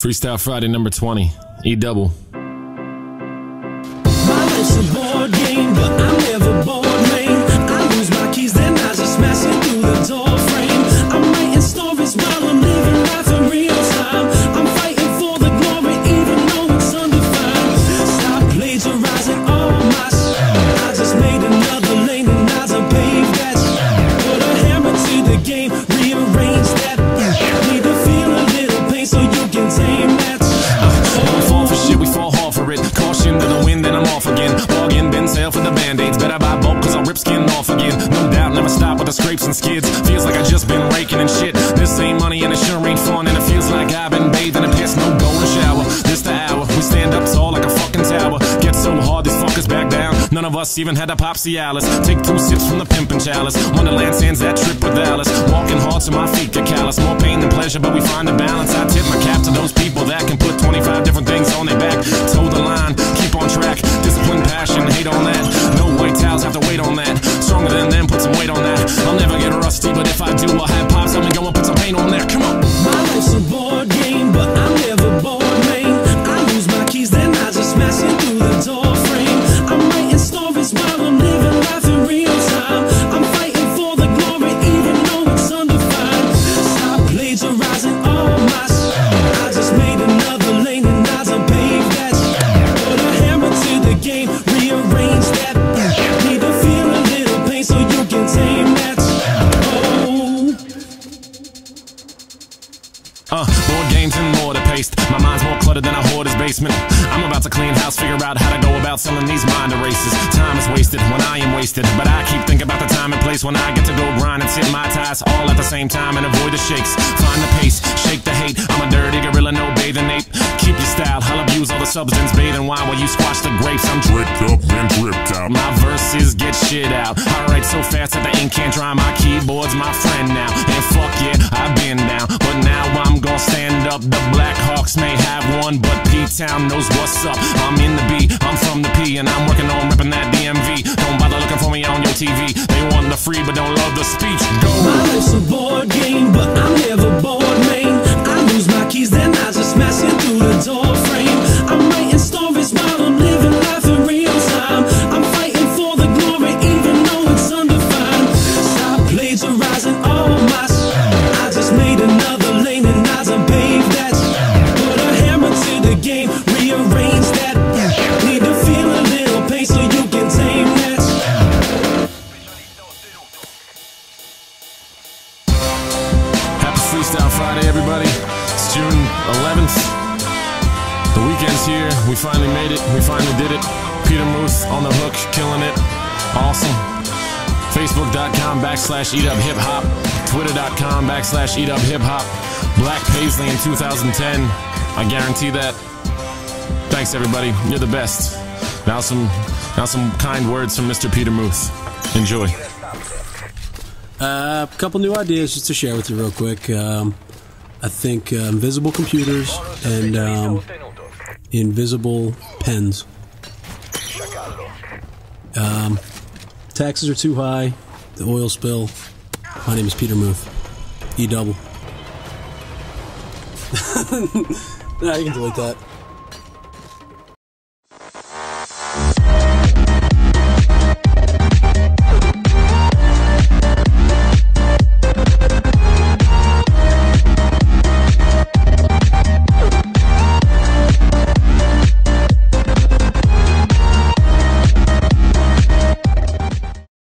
Freestyle Friday number 20, E double. My life's a board game, but I'm never bored, man. I lose my keys, then I just smash it through the door frame. I'm writing stories while I'm living life in real time. I'm fighting for the glory, even though it's undefined. Stop plagiarizing all my shit. I just made another lane and I Never stop with the scrapes and skids. Feels like I just been raking and shit. This ain't money and it sure ain't fun. And it feels like I've been bathing in piss. No golden shower, this the hour. We stand up tall like a fucking tower. Get so hard, these fuckers back down. None of us even had a pop Cialis. Take two sips from the pimpin' chalice. Wonderland sands that trip with Alice. Walking hard so my feet get callous. More pain than pleasure, but we find a balance. I tip my cap to those people that can put 25 different things on their back. Basement. I'm about to clean house, figure out how to go about selling these mind erasers. Time is wasted when I am wasted, but I keep thinking about the time and place when I get to go grind and sit my ties all at the same time and avoid the shakes. Find the pace, shake the hate. I'm a dirty gorilla, no bathing ape. Keep your style, I'll abuse all the substance, bathing wine while you squash the grapes. I'm Dripped up and dripped out. my verses get shit out. I write so fast that the ink can't dry. My keyboard's my friend now. And fuck yeah, I've been down. But now I'm gonna stand up. The Black one, but P Town knows what's up. I'm in the B, I'm from the P, and I'm working on ripping that DMV. Don't bother looking for me on your TV. They want the free, but don't love the speech. Go! My life's a board It's June 11th. The weekend's here. We finally made it. We finally did it. Peter Muth on the hook, killing it. Awesome. Facebook.com backslash eat up hip hop. Twitter.com backslash eat up hip hop. Black Paisley in 2010. I guarantee that. Thanks, everybody. You're the best. Now some, now some kind words from Mr. Peter Muth. Enjoy. A uh, couple new ideas just to share with you real quick. Um, I think uh, invisible computers and um, invisible pens. Um, taxes are too high. The oil spill. My name is Peter Muth. E double. nah, you can delete that.